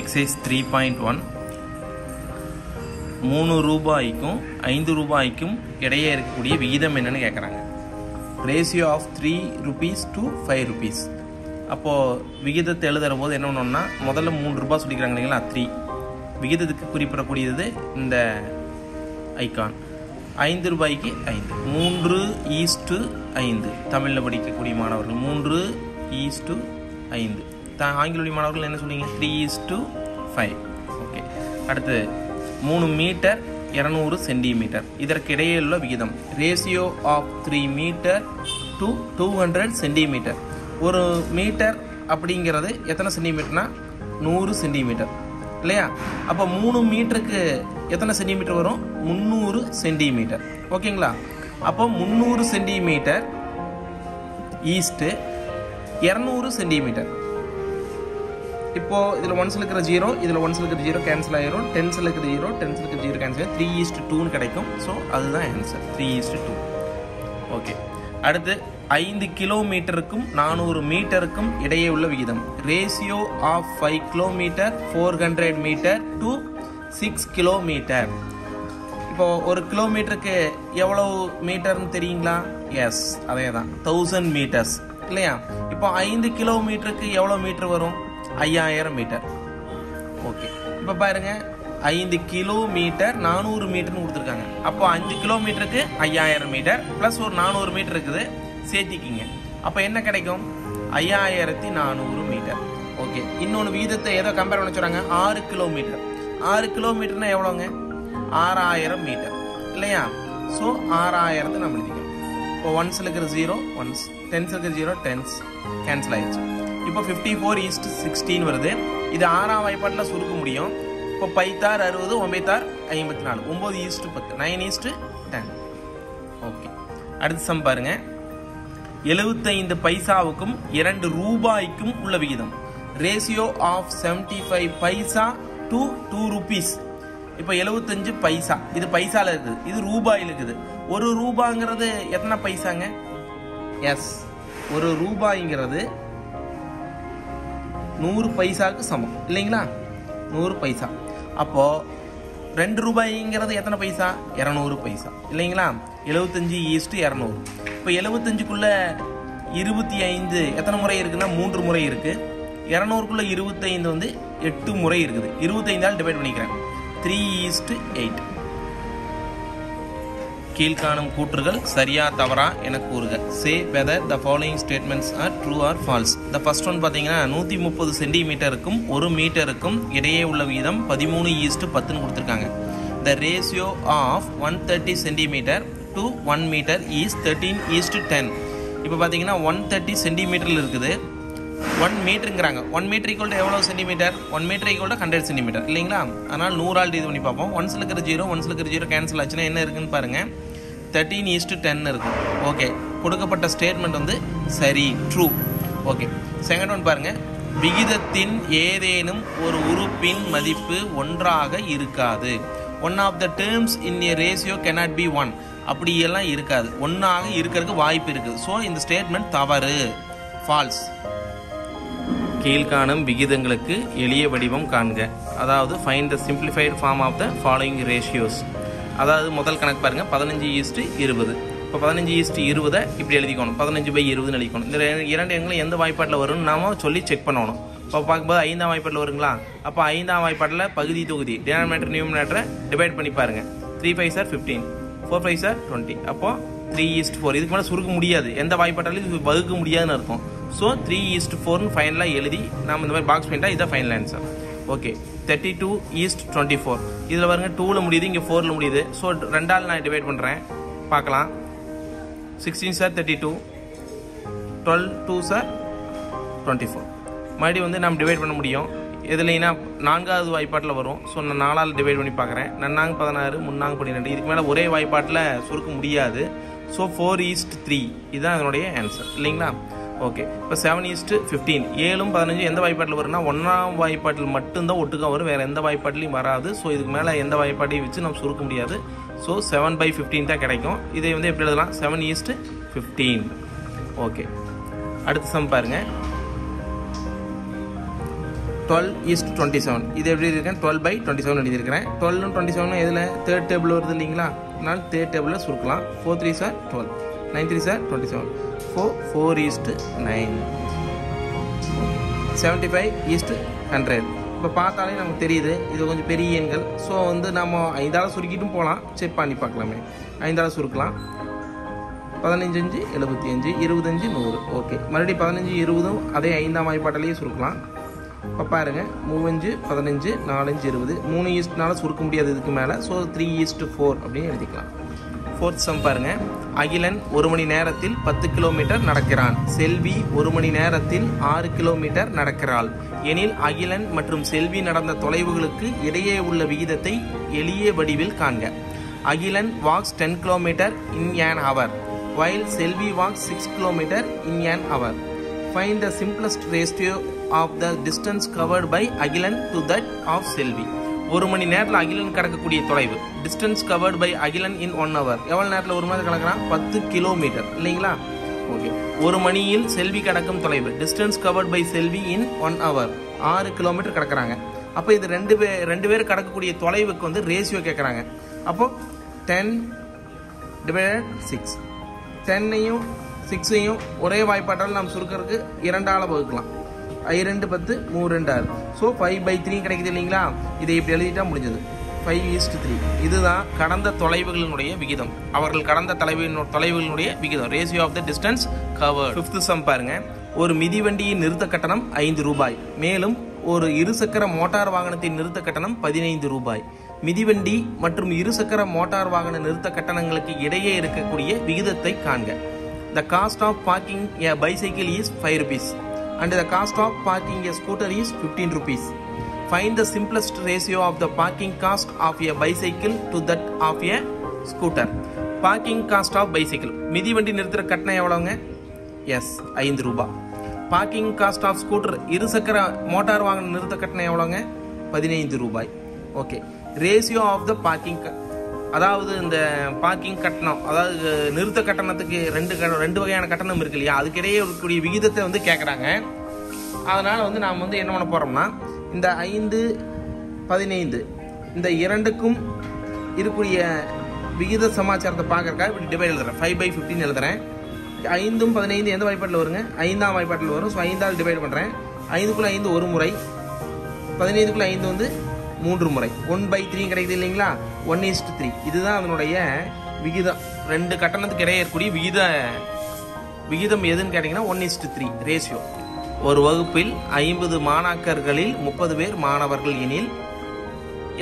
Exercise three point one மூணு ரூபாய்க்கும் ஐந்து ரூபாய்க்கும் இடையே இருக்கக்கூடிய விகிதம் என்னன்னு கேட்குறாங்க ratio of three rupees to five rupees அப்போது விகிதத்தை எழுதுகிற போது என்ன பண்ணோம்னா முதல்ல மூணு ரூபாய் சொல்லிக்கிறாங்க இல்லைங்களா? த்ரீ விகிதத்துக்கு குறிப்பிடக்கூடியது இந்த ஐகான் ஐந்து ரூபாய்க்கு ஐந்து. மூன்று ஈஸ்டு ஐந்து. தமிழில் படிக்கக்கூடிய மாணவர்கள் மூன்று ஈஸ்டு ஐந்து. ஆங்கில வழி மாணவர்கள் என்ன சொல்லுவீங்க த்ரீ ஈஸ்டு ஃபைவ் ஓகே அடுத்து மூணு மீட்டர் இரநூறு சென்டிமீட்டர் இதற்கிடையே உள்ள விகிதம். Ratio of three metre to two hundred centimetre ஒரு மீட்டர் அப்படிங்கிறது எத்தனை சென்டிமீட்டர்னா நூறு சென்டிமீட்டர் இல்லையா? அப்போ மூணு மீட்டருக்கு எத்தனை சென்டிமீட்டர் வரும்? முந்நூறு சென்டிமீட்டர் ஓகேங்களா? அப்போ முந்நூறு சென்டிமீட்டர் ஈஸ்ட்டு இரநூறு சென்டிமீட்டர் இப்போ இதில் ஒன்ஸில் இருக்கிற ஜீரோ இதில் ஒன்ஸில் இருக்கிற ஜீரோ கேன்சல் ஆயிரும். டென்ஸில் இருக்கிற ஜீரோ டென்ஸில் இருக்கிற ஜீரோ கேன்சல் ஆயிரும். த்ரீ ஈஸ்ட் டூன்னு கிடைக்கும். ஸோ அதுதான் answer three is to two okay அடுத்து ஐந்து கிலோமீட்டருக்கும் நானூறு மீட்டருக்கும் இடையே உள்ள விகிதம். Ratio of five kilometre four hundred metre to six kilometre இப்போது ஒரு கிலோமீட்டருக்கு எவ்வளோ மீட்டர்னு தெரியுங்களா? எஸ் அதே தான் தௌசண்ட் மீட்டர்ஸ் இல்லையா? இப்போ ஐந்து கிலோமீட்டருக்கு எவ்வளோ மீட்டர் வரும்? ஐயாயிரம் மீட்டர். ஓகே. இப்போ பாருங்க ஐந்து கிலோமீட்டர் நானூறு மீட்டர்னு கொடுத்துருக்காங்க. அப்போ அஞ்சு கிலோமீட்டருக்கு ஐயாயிரம் மீட்டர் ப்ளஸ் ஒரு நானூறு மீட்டர் இருக்குது சேர்த்திக்கிங்க. அப்போ என்ன கிடைக்கும்? ஐயாயிரத்தி நானூறு மீட்டர். ஓகே. இன்னொன்று வீதத்தை ஏதோ கம்பேர் பண்ண சொல்கிறாங்க ஆறு கிலோமீட்டர் ஆறு கிலோமீட்டர்னா எவ்வளோங்க ஆறாயிரம் மீட்டர். இல்லையா? ஸோ ஆறாயிரத்தை நம்ம எழுதிக்கணும் இப்போ ஒன்ஸில் இருக்கிற ஜீரோ ஒன்ஸ் டென்ஸ் இருக்கிற ஜீரோ டென்ஸ் கேன்சல் ஆயிடுச்சு. இப்போ ஃபிஃப்டி ஃபோர் ஈஸ்ட் சிக்ஸ்டீன் வருது. இது ஆறாம் வாய்ப்பாட்டில் சுருக்க முடியும். இப்போ பைத்தார் அறுபது ஒம்பைத்தார் ஐம்பத்தி நாலு ஒம்பது ஈஸ்ட்டு பத்து nine is to ten okay அடுத்த சம் பாருங்க. எழுபத்தைந்து பைசாவுக்கும் இரண்டு ரூபாய்க்கும் உள்ள விகிதம். Ratio of seventy five paisa to two rupees இப்போ எழுபத்தஞ்சு பைசா. இது பைசாவில் இருக்குது. இது ரூபாயில் இருக்குது. ஒரு ரூபாங்கிறது எத்தனை பைசாங்க? எஸ் ஒரு ரூபாய்ங்கிறது நூறு பைசாவுக்கு சமம். இல்லைங்களா? நூறு பைசா. அப்போது ரெண்டு ரூபாய்ங்கிறது எத்தனை பைசா? இரநூறு பைசா. இல்லைங்களா? எழுபத்தஞ்சு ஈஸ்ட்டு இரநூறு. இப்போ எழுபத்தஞ்சுக்குள்ள இருபத்தி ஐந்து எத்தனை முறை இருக்குன்னா மூன்று முறை இருக்குது இரநூறுக்குள்ளே இருபத்தைந்து வந்து எட்டு முறை இருக்குது. இருபத்தைந்தால் டிவைட் பண்ணிக்கிறேன். த்ரீ ஈஸ்ட்டு எயிட் கீழ்காணும் கூற்றுகள் சரியா தவறா என கூறுக. Say whether the following statements are true or false the first one பார்த்தீங்கன்னா நூற்றி முப்பது சென்டிமீட்டருக்கும் ஒரு மீட்டருக்கும் இடையே உள்ள வீதம் பதிமூணு ஈஸ்ட் பத்துன்னு கொடுத்துருக்காங்க. The ratio of one thirty centimetre to one metre is thirteen is to ten இப்போ பார்த்தீங்கன்னா ஒன் தேர்ட்டி சென்டிமீட்டரில் இருக்குது. ஒன் மீட்டருங்கிறாங்க ஒன் மீட்டர் ஈக்குவல் எவ்வளோ centimetre one metre equal hundred centimetre இல்லைங்களா? அதனால் நூறால் இது பண்ணி பார்ப்போம். ஒன்ஸில் இருக்கிற ஜீரோ ஒன்ஸில் இருக்கிற ஜீரோ கேன்சல் ஆச்சுன்னா என்ன இருக்குன்னு பாருங்கள் தேர்ட்டீன் ஈஸ்ட்டு டென் இருக்கும் ஓகே கொடுக்கப்பட்ட ஸ்டேட்மெண்ட் வந்து சரி ட்ரூ ஓகே செகண்ட் ஒன் பாருங்கள் விகிதத்தின் ஏதேனும் ஒரு உறுப்பின் மதிப்பு ஒன்றாக இருக்காது. One of the terms in a ratio cannot be one அப்படியெல்லாம் இருக்காது. ஒன்றாக இருக்கிறதுக்கு வாய்ப்பு இருக்குது ஸோ இந்த ஸ்டேட்மெண்ட் தவறு. ஃபால்ஸ் கீழ்காணும் விகிதங்களுக்கு எளிய வடிவம் காண்க. அதாவது find the simplified form of the following ratios அதாவது முதல் கணக்கு பாருங்கள் பதினஞ்சு ஈஸ்ட்டு இருபது. இப்போ பதினஞ்சு ஈஸ்ட்டு இருபதை இப்படி எழுதிக்கணும். பதினஞ்சு பை இருபதுன்னு எழுதிக்கணும். இந்த இரண்டு எண்களும் எந்த வாய்ப்பாட்டில் வரும்னு நாம சொல்லி செக் பண்ணணும். இப்போ பார்க்கும்போது ஐந்தாம் வாய்ப்பாட்டில் வருங்களா? அப்போ ஐந்தாம் வாய்ப்பாட்டில் பகுதி தொகுதி டினாமினேட்டர் நியூமினேட்டரை டிவைட் பண்ணி பாருங்க. Three five are fifteen four five are twenty அப்போது த்ரீ ஈஸ்ட் ஃபோர் இதுக்கு மேலே சுருக்க முடியாது. எந்த வாய்ப்பாட்டாலும் இது வகுக்க முடியாதுன்னு அர்த்தம். ஸோ த்ரீ ஈஸ்ட் ஃபோர்னு ஃபைனலாக எழுதி நம்ம இந்த மாதிரி பாக்ஸ் பண்ணிட்டா இதான் final answer okay thirty two is to twenty four இதில் வருங்க டூவில் முடியுது இங்கே ஃபோரில் முடியுது. ஸோ ரெண்டால் நான் டிவைட் பண்ணுறேன் பார்க்கலாம். Sixteen are thirty two twelve two are twenty four மறுபடியும் வந்து நம்ம டிவைட் பண்ண முடியும். எதுலைனா நான்காவது வாய்ப்பாட்டில் வரும். ஸோ நான் நாலால் டிவைட் பண்ணி பார்க்குறேன். நன்னாங்க பதினாறு முன்னாங்க பன்னிரெண்டு. இதுக்கு மேலே ஒரே வாய்ப்பாட்டில் சுருக்க முடியாது. ஸோ ஃபோர் ஈஸ்ட் த்ரீ இதுதான் அதனுடைய ஆன்சர் இல்லைங்களா? ஓகே இப்போ செவன் ஈஸ்ட் ஃபிஃப்டீன் ஏழும் பதினஞ்சு எந்த வாய்ப்பாட்டில் வரும்னா ஒன்றாம் வாய்ப்பாட்டில் மட்டும்தான் ஒட்டுக்கா வரும். வேறு எந்த வாய்ப்பாட்டிலையும் வராது. ஸோ இதுக்கு மேலே எந்த வாய்ப்பாட்டையும் வச்சு நம்ம சுருக்க முடியாது. ஸோ செவன் பை ஃபிஃப்டீன் தான் கிடைக்கும். இதை வந்து எப்படி எழுதலாம்? Seven is to fifteen okay அடுத்த சம் பாருங்க. Twelve is to twenty seven இது எப்படி இருக்கேன் டுவெல் பை டுவெண்ட்டி செவன் எழுதியிருக்கிறேன் டுவெல்னு டுவெண்ட்டி செவனும் எதில்? தேர்ட் டேபிள் வருது இல்லைங்களா? அதனால் தேர்ட் டேபிளில் சுருக்கலாம். Four three are twelve nine three are twenty seven four four is to nine seventy five is to hundred இப்போ பார்த்தாலே நமக்கு தெரியுது இது கொஞ்சம் பெரிய எண்கள். ஸோ வந்து நம்ம ஐந்தால சுருக்கிட்டும் போகலாம் செக் பண்ணி பார்க்கலாமே. ஐந்தால சுருக்கலாம். பதினஞ்சு அஞ்சு எழுபத்தி அஞ்சு இருபத்தஞ்சு நூறு. ஓகே மறுபடியும் பதினஞ்சு இருபதும் அதே ஐந்தாம் வாய்ப்பாட்டிலேயே சுருக்கலாம். இப்போ பாருங்க. மூவஞ்சு பதினஞ்சு நாலஞ்சு இருபது. மூணு ஈஸ்ட்னால சுருக்க முடியாது இதுக்கு மேலே. ஸோ த்ரீ ஈஸ்ட்டு ஃபோர் அப்படின்னு எழுதிக்கலாம். ஃபோர்த் சம் பாருங்க. அகிலன் ஒரு மணி நேரத்தில் பத்து கிலோமீட்டர் நடக்கிறான். செல்வி ஒரு மணி நேரத்தில் ஆறு கிலோமீட்டர் நடக்கிறாள். எனில் அகிலன் மற்றும் செல்வி நடந்த தொலைவுகளுக்கு இடையே உள்ள விகிதத்தை எளிய வடிவில் காண்க. Akilan walks ten kilometre in an hour while Selvi walks six kilometre in an hour find the simplest ratio of the distance covered by Akilan to that of Selvi. ஒரு மணி நேரத்தில் அகிலன் கடக்கக்கூடிய தொலைவு. Distance covered by Akilan in one hour எவ்வளோ நேரத்தில் ஒரு மணி நேரம் கடக்கிறான்? பத்து கிலோமீட்டர் இல்லைங்களா? ஓகே ஒரு மணியில் செல்வி கடக்கும் தொலைவு. Distance covered by Selvi in one hour ஆறு கிலோமீட்டர் கடக்கிறாங்க. அப்போ இது ரெண்டு பேர் ரெண்டு பேர் கடக்கக்கூடிய தொலைவுக்கு வந்து ரேஷியோ கேட்குறாங்க அப்போ டென் டிவைடட் சிக்ஸ் டென்னையும் சிக்ஸையும் ஒரே வாய்ப்பாட்டால் நாம் சுருக்கிறதுக்கு இரண்டால் வகுக்கலாம். ஐ ரெண்டு பத்து மூணு ரெண்டு ஆறு. ஸோ ஃபைவ் பை த்ரீ கிடைக்குது இல்லைங்களா? இதை இப்படி எழுதிட்டா முடிஞ்சது. ஃபைவ் ஈஸ்ட் த்ரீ இதுதான் கடந்த தொலைவுகளினுடைய விகிதம். அவர்கள் கடந்த தொலைவின் தொலைவுகளினுடைய விகிதம். Ratio of the distance cover fifth sum பாருங்க. ஒரு மிதிவண்டியின் நிறுத்த கட்டணம் ஐந்து ரூபாய். மேலும் ஒரு இருசக்கர மோட்டார் வாகனத்தின் நிறுத்த கட்டணம் பதினைந்து ரூபாய். மிதிவண்டி மற்றும் இருசக்கர மோட்டார் வாகன நிறுத்த கட்டணங்களுக்கு இடையே இருக்கக்கூடிய விகிதத்தை காண்க. The cost of parking a bicycle is five rupees and the cost of parking a scooter is 15 rupees. Find the simplest ratio of the parking cost of a bicycle to that of a scooter. Parking cost of bicycle. மிதிவண்டி நிறுத்துற கட்டணம் எவ்வளோங்க yes ஐந்து ரூபாய் parking cost of scooter இருசக்கர மோட்டார் வாகன நிறுத்த கட்டணம் எவ்வளோங்க பதினைந்து ரூபாய் okay ratio of the parking அதாவது இந்த பார்க்கிங் கட்டணம் அதாவது நிறுத்த கட்டணத்துக்கு ரெண்டு ரெண்டு வகையான கட்டணம் இருக்கு இல்லையா? அதுக்கிடையே இருக்கக்கூடிய விகிதத்தை வந்து கேட்குறாங்க அதனால் வந்து நாம் வந்து என்ன பண்ண போகிறோம்னா இந்த ஐந்து பதினைந்து இந்த இரண்டுக்கும் இருக்கக்கூடிய விகித சமாச்சாரத்தை பார்க்கறக்காக இப்படி டிவைட் எழுதுறேன். ஃபைவ் பை ஃபிஃப்டின் எழுதுறேன். ஐந்தும் பதினைந்து எந்த வாய்ப்பாட்டில் வருங்க? ஐந்தாம் வாய்ப்பாட்டில் வரும். ஸோ ஐந்தால் டிவைட் பண்ணுறேன் ஐந்துக்குள்ளே ஐந்து ஒரு முறை பதினைந்துக்குள்ளே ஐந்து வந்து மூன்று முறை. ஒன் பை த்ரீ கிடைக்குது இல்லைங்களா? ஒன் இஸ்ட் த்ரீ இதுதான் அதனுடைய விகிதம். ரெண்டு கட்டணத்துக்கு இடையே இருக்கக்கூடிய விகித விகிதம் எதுன்னு கேட்டிங்கன்னா ஒன் இஸ்ட் த்ரீ ரேஷியோ ஒரு வகுப்பில் ஐம்பது மாணாக்கர்களில் முப்பது பேர் மாணவர்கள் எனில்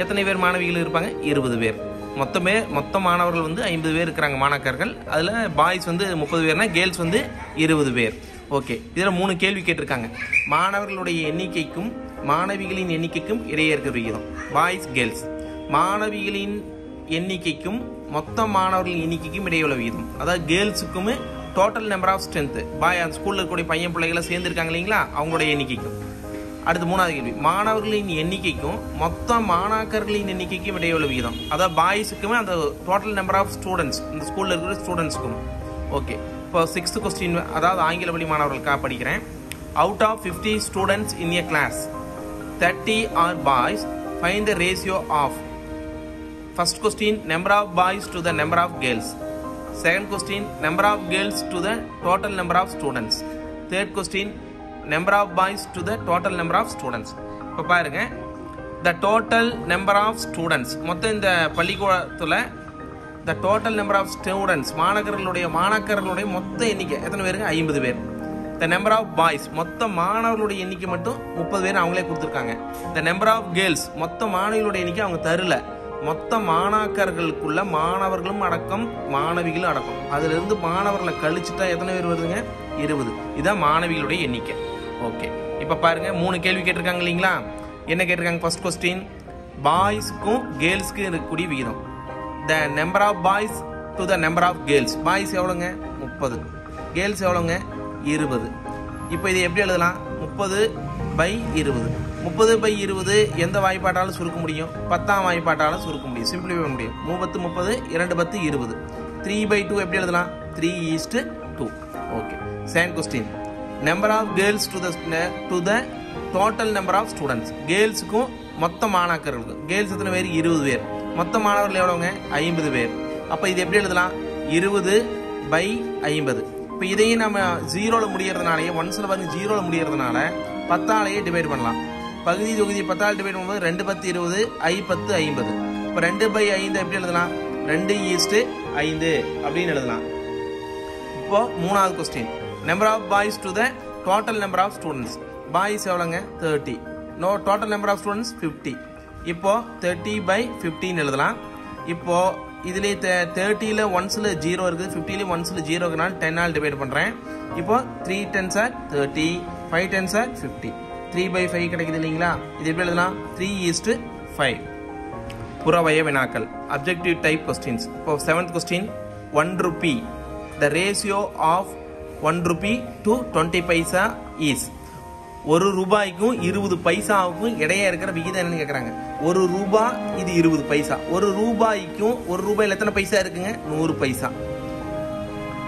எத்தனை பேர் மாணவிகள் இருப்பாங்க? இருபது பேர். மொத்தமே மொத்த மாணவர்கள் வந்து ஐம்பது பேர் இருக்கிறாங்க மாணாக்கர்கள். அதில் பாய்ஸ் வந்து முப்பது பேர்னா கேர்ள்ஸ் வந்து இருபது பேர். ஓகே இதில் மூணு கேள்வி கேட்டிருக்காங்க. மாணவர்களுடைய எண்ணிக்கைக்கும் மாணவிகளின் எண்ணிக்கைக்கும் இடையே இருக்கிற விகிதம். பாய்ஸ் கேர்ள்ஸ் மாணவிகளின் எண்ணிக்கைக்கும் மொத்த மாணவர்களின் எண்ணிக்கைக்கும் இடையுள்ள விகிதம். அதாவது கேர்ள்ஸுக்குமே total number of strength boy அந்த ஸ்கூலில் இருக்கக்கூடிய பையன் பிள்ளைகளை சேர்ந்துருக்காங்க இல்லைங்களா? அவங்களுடைய எண்ணிக்கைக்கும். அடுத்து மூணாவது கேள்வி. மாணவர்களின் எண்ணிக்கைக்கும் மொத்த மாணாக்கர்களின் எண்ணிக்கைக்கும் இடையே உள்ள விகிதம். அதாவது பாய்ஸுக்குமே அந்த டோட்டல் நம்பர் ஆஃப் ஸ்டூடெண்ட்ஸ் இந்த ஸ்கூலில் இருக்கிற ஸ்டூடெண்ட்ஸ்க்கும் ஓகே இப்போ சிக்ஸ்த் கொஸ்டின் அதாவது ஆங்கில வழி மாணவர்களுக்காக படிக்கிறேன். Out of fifty students in a class thirty are boys find the ratio of first question number of boys to the number of girls second question number of girls to the total number of students. Third question number of boys to the total number of students. இப்போ பாருங்க the total number of students மொத்தம் இந்த பள்ளிக்கூடத்தில் the total number of students மாணவர்களுடைய மாணாக்கர்களுடைய மொத்த எண்ணிக்கை எத்தனை பேருங்க ஐம்பது பேர் த நம்பர் ஆஃப் பாய்ஸ் மொத்த மாணவர்களுடைய எண்ணிக்கை மட்டும் முப்பது பேர் அவங்களே கொடுத்துருக்காங்க த நம்பர் ஆஃப் கேர்ள்ஸ் மொத்த மாணவிகளுடைய எண்ணிக்கை அவங்க தரல மொத்த மாணாக்கர்களுக்குள்ள மாணவர்களும் அடக்கம் மாணவிகளும் அடக்கம். அதுல இருந்து மாணவர்களை கழிச்சுட்டா எத்தனை பேர் வருதுங்க? இருபது. இதான் மாணவிகளுடைய எண்ணிக்கை. ஓகே இப்ப பாருங்க மூணு கேள்வி கேட்டிருக்காங்க இல்லைங்களா? என்ன கேட்டிருக்காங்க ஃபர்ஸ்ட் கொஸ்டின் பாய்ஸ்க்கும் கேர்ள்ஸ்க்கும் இருக்கக்கூடிய விகிதம். The number of boys to the number of girls boys எவ்வளோங்க? முப்பது. கேர்ள்ஸ் எவ்வளோங்க? இருபது. இப்போ இது எப்படி எழுதலாம்? முப்பது பை இருபது. முப்பது பை இருபது எந்த வாய்ப்பாட்டாலும் சுருக்க முடியும். பத்தாம் வாய்ப்பாட்டாலும் சுருக்க முடியும். சிம்பிளிஃபை பண்ண முடியும். மூபத்து முப்பது இரண்டு பத்து இருபது. த்ரீ பை டூ எப்படி எழுதலாம்? Three is to two okay second question number of girls to the to the total number of students கேர்ள்ஸுக்கும் மொத்த மாணாக்கர்களுக்கும் கேர்ள்ஸ் எத்தனை பேர்? இருபது பேர். மொத்த மாணவர்கள் எவ்வளோங்க ஐம்பது பேர். அப்போ இது எப்படி எழுதலாம்? இருபது பை ஐம்பது. இப்போ இதையும் நம்ம ஜீரோவில் முடியறதுனாலயே ஒன்ஸில் பாருங்க ஜீரோவில் முடியறதுனால பத்தாலேயே டிவைட் பண்ணலாம். பகுதி தொகுதி பத்தால் டிவைட் பண்ணும்போது ரெண்டு பத்து இருபது ஐ பத்து ஐம்பது. இப்போ ரெண்டு பை ஐந்து எப்படி எழுதலாம்? ரெண்டு ஈஸ்ட்டு ஐந்து அப்படின்னு எழுதலாம். இப்போ மூணாவது question number of boys to the total number of students boys எவ்வளோங்க thirty no total number of students fifty இப்போது தேர்ட்டி பை ஃபிஃப்டின்னு எழுதலாம். இப்போது இதுலேயே தேர்ட்டியில் ஒன்ஸில் ஜீரோ இருக்குது. ஃபிஃப்டிலேயும் ஒன்ஸில் ஜீரோ இருக்குனால டென்னால் டிவைட் பண்ணுறேன் இப்போ three tens are thirty five tens are fifty three by five கிடைக்குது இல்லைங்களா? இது எப்படி எழுதலாம்? த்ரீ ஈஸ்ட்டு ஃபைவ் புறவய வினாக்கள். அப்ஜெக்டிவ் டைப் கொஸ்டின்ஸ் இப்போ seventh question one rupee the ratio of one rupee to twenty paisa is ஒரு ரூபாய்க்கும் இருபது பைசாவுக்கும் இடையே இருக்கிற விகிதம் என்னன்னு கேட்குறாங்க ஒரு ரூபா இது இருபது பைசா. ஒரு ரூபாய்க்கும் ஒரு ரூபாயில் எத்தனை பைசா இருக்குங்க? நூறு பைசா.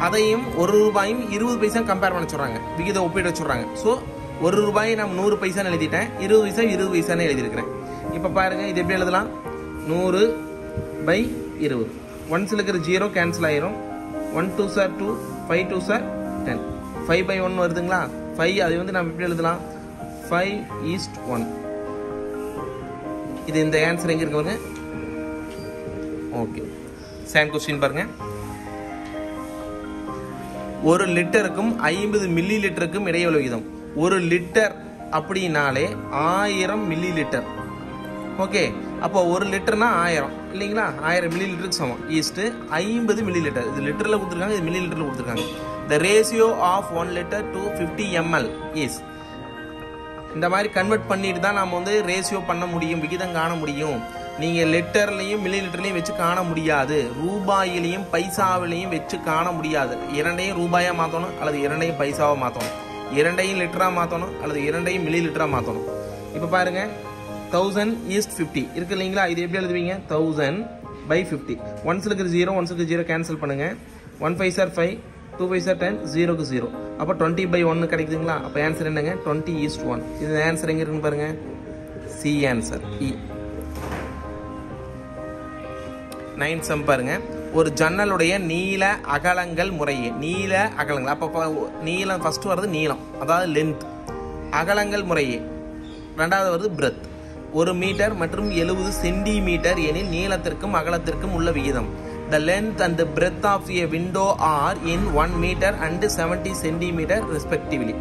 அதையும் ஒரு ரூபாயும் இருபது பைசா கம்பேர் பண்ண சொல்கிறாங்க விகித ஒப்பிட சொல்கிறாங்க ஸோ ஒரு ரூபாயை நான் நூறு பைசான்னு எழுதிட்டேன். இருபது பைசா இருபது பைசான்னு எழுதியிருக்கிறேன். இப்போ பாருங்கள் இது எப்படி எழுதலாம்? நூறு பை இருபது. ஒன்ஸில் இருக்கிற ஜீரோ கேன்சல் ஆயிரும். One two are two five two are ten five by one வருதுங்களா? ஃபைவ் அது வந்து நம்ம எப்படி எழுதலாம்? ஃபைவ் ஈஸ்ட் ஒன் இது இந்த ஆன்சர் எங்கே இருக்கு பாருங்க. ஓகே சேம் கொஸ்டின் பாருங்க. ஒரு லிட்டருக்கும் ஐம்பது மில்லி லிட்டருக்கும் இடையுள்ள விகிதம் ஒரு லிட்டர் அப்படின்னாலே ஆயிரம் மில்லி லிட்டர் ஓகே அப்போ ஒரு லிட்டர்னா ஆயிரம். இல்லைங்களா? ஆயிரம் மில்லி லிட்டருக்கு சமம். ஈஸ்ட்டு ஐம்பது மில்லி லிட்டர் இது லிட்டரில் கொடுத்துருக்காங்க இது மில்லி லிட்டரில் கொடுத்துருக்காங்க. The ratio of one litre to fifty ml is இந்த மாதிரி கன்வெர்ட் பண்ணிட்டு தான் நம்ம வந்து ரேஷியோ பண்ண முடியும் விகிதம் காண முடியும். நீங்க லிட்டர்லையும் மில்லி லிட்டர்லையும் வச்சு காண முடியாது. ரூபாயிலையும் பைசாவிலையும் வச்சு காண முடியாது. இரண்டையும் ரூபாயா மாத்தணும் அல்லது இரண்டையும் பைசாவாக மாத்தணும்? இரண்டையும் லிட்டரா மாத்தணும் அல்லது இரண்டையும் மில்லி லிட்டரா மாத்தணும்? இப்போ பாருங்க தௌசண்ட் ஈஸ்ட் ஃபிஃப்டி இருக்கு இல்லைங்களா? இது எப்படி எழுதுவீங்க? தௌசண்ட் பை ஃபிஃப்டி ஒன்ஸ் இருக்கிற ஜீரோ ஒன்ஸ் இருக்கிற ஜீரோ கேன்சல் பண்ணுங்க. One five are five two five are ten ஜீரோக்கு ஜீரோ அப்போ டுவெண்ட்டி பை ஒன்று கிடைக்குதுங்களா? அப்போ ஆன்சர் என்னங்க? டுவெண்ட்டி ஈஸ்ட் ஒன் இது ஆன்சர் எங்கே இருக்குன்னு பாருங்கள் சி ஆன்சர் இ நைன் சம் பாருங்க. ஒரு ஜன்னலுடைய நீள அகலங்கள் முறையே. நீள அகலங்கள். அப்போ நீளம் ஃபஸ்ட்டு வர்றது நீளம். அதாவது லென்த் அகலங்கள் முறையே. ரெண்டாவது வருது பிரெத் ஒரு மீட்டர் மற்றும் எழுபது சென்டிமீட்டர் எனில் நீளத்திற்கும் அகலத்திற்கும் உள்ள விகிதம். The length and breadth of a window are in one metre and seventy centimetre respectively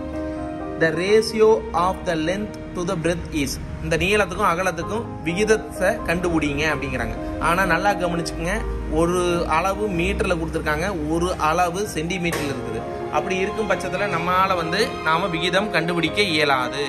the ratio of the length to the breadth is இந்த நீளத்துக்கும் அகலத்துக்கும் விகிதத்தை கண்டுபிடிங்க அப்படிங்கிறாங்க. ஆனால் நல்லா கவனிச்சுக்கோங்க ஒரு அளவு மீட்டரில் கொடுத்துருக்காங்க ஒரு அளவு சென்டிமீட்டரில் இருக்குது. அப்படி இருக்கும் பட்சத்தில் நம்மளால் வந்து நாம் விகிதம் கண்டுபிடிக்க இயலாது.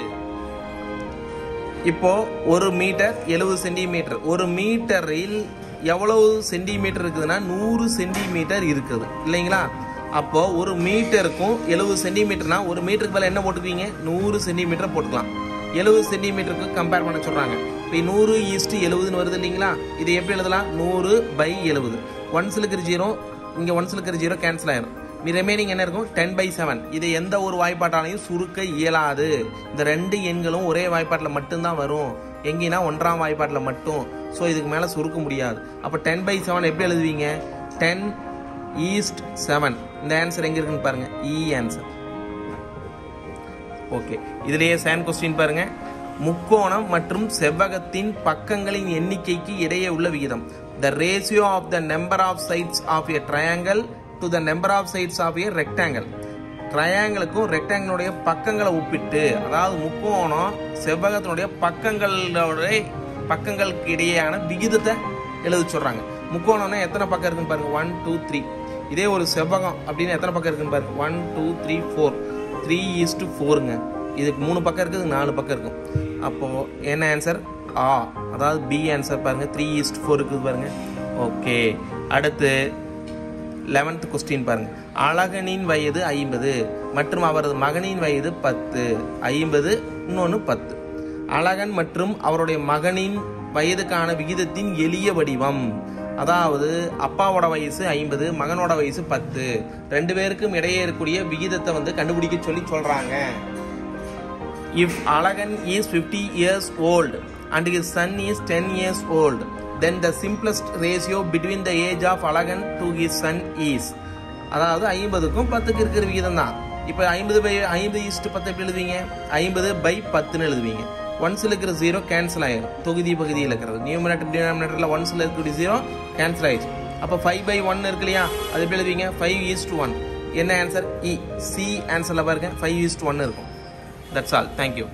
இப்போ ஒரு மீட்டர் எழுபது சென்டிமீட்டர் ஒரு மீட்டரில் எவ்வளவு சென்டிமீட்டர் இருக்குதுன்னா நூறு சென்டிமீட்டர் இருக்குது. இல்லைங்களா? அப்போ ஒரு மீட்டருக்கும் எழுபது சென்டிமீட்டர்னா ஒரு மீட்டருக்கு மேலே என்ன போட்டுக்குவீங்க? நூறு சென்டிமீட்டர் போட்டுக்கலாம். எழுபது சென்டிமீட்டருக்கு கம்பேர் பண்ண சொல்கிறாங்க இப்போ நூறு ஈஸ்ட் எழுபதுன்னு வருது இல்லைங்களா? இது எப்படி எழுதலாம்? நூறு பை எழுபது ஒன்ஸில் இருக்கிற ஜீரோ இங்கே ஒன்ஸில் இருக்கிற ஜீரோ கேன்சல் ஆயிரும். ரிமைனிங் என்ன இருக்கும்? டென் பை செவன் இது எந்த ஒரு வாய்ப்பாட்டாலையும் சுருக்க இயலாது. இந்த ரெண்டு எண்களும் ஒரே வாய்ப்பாட்டில் மட்டும்தான் வரும். எங்கேனா ஒன்றாம் வாய்ப்பாட்டில் மட்டும். ஸோ இதுக்கு மேலே சுருக்க முடியாது. அப்போ டென் பை செவன் எப்படி எழுதுவீங்க? டென் ஈஸ்ட் செவன் இந்த ஆன்சர் எங்கே இருக்குன்னு பாருங்க. இ ஆன்சர் ஓகே இதுலேயே சேன் கொஸ்டின் பாருங்கள் முக்கோணம் மற்றும் செவ்வகத்தின் பக்கங்களின் எண்ணிக்கைக்கு இடையே உள்ள விகிதம். The ratio of the number of sides of a triangle to the number of sides of a rectangle ட்ரையாங்கிளுக்கும் ரெக்டாங்கிளுடைய பக்கங்களை ஒப்பிட்டு அதாவது முக்கோணம் செவ்வகத்தினுடைய பக்கங்களோடைய பக்கங்களுக்கு இடையேயான விகிதத்தை எழுத சொல்கிறாங்க முக்கோணம்னா எத்தனை பக்கம் இருக்குன்னு பாருங்க. ஒன் டூ த்ரீ இதே ஒரு செவ்வகம் அப்படின்னு எத்தனை பக்கம் இருக்குன்னு பாருங்க. One two three four three is to ஃபோருங்க இதுக்கு மூணு பக்கம் இருக்குது நாலு பக்கம் இருக்கும். அப்போது என்ன ஆன்சர் ஆ அதாவது பி ஆன்சர் பாருங்கள் த்ரீ ஈஸ்ட் ஃபோர் இருக்குது பாருங்க. ஓகே அடுத்து லெவன்த் கொஸ்டின் பாருங்க. அழகனின் வயது ஐம்பது மற்றும் அவரது மகனின் வயது பத்து. ஐம்பது இன்னொன்று பத்து. அழகன் மற்றும் அவருடைய மகனின் வயதுக்கான விகிதத்தின் எளிய வடிவம். அதாவது அப்பாவோட வயசு ஐம்பது மகனோட வயசு பத்து. ரெண்டு பேருக்கும் இடையே இருக்கக்கூடிய விகிதத்தை வந்து கண்டுபிடிக்க சொல்லி சொல்றாங்க. If Azhagan is fifty years old and his son is ten years old then the simplest ratio between the age of Azhagan to his son is அதாவது ஐம்பதுக்கும் பத்துக்கு இருக்கிற விகிதம் தான் இப்போ ஐம்பது பை ஐம்பது ஈஸ்ட் பத்து எப்படி எழுதுவீங்க? ஐம்பது பை பத்துன்னு எழுதுவீங்க. ஒன்ஸில் இருக்கிற ஜீரோ கேன்சல் ஆயிடும் தொகுதி பகுதியில் இருக்கிறது. நியூமினேட்டர் டினாமினேட்டரில் ஒன்ஸில் இருக்கக்கூடிய ஜீரோ கேன்சல் ஆயிடுச்சு. அப்போ ஃபைவ் பை ஒன் இருக்கு இல்லையா? அது எப்படி எழுதுவீங்க? ஃபைவ் ஈஸ்ட் ஒன் என்ன ஆன்சர் இ சி ஆன்சரில் பாருங்க. ஃபைவ் ஈஸ்ட் ஒன் இருக்கும். That's all thank you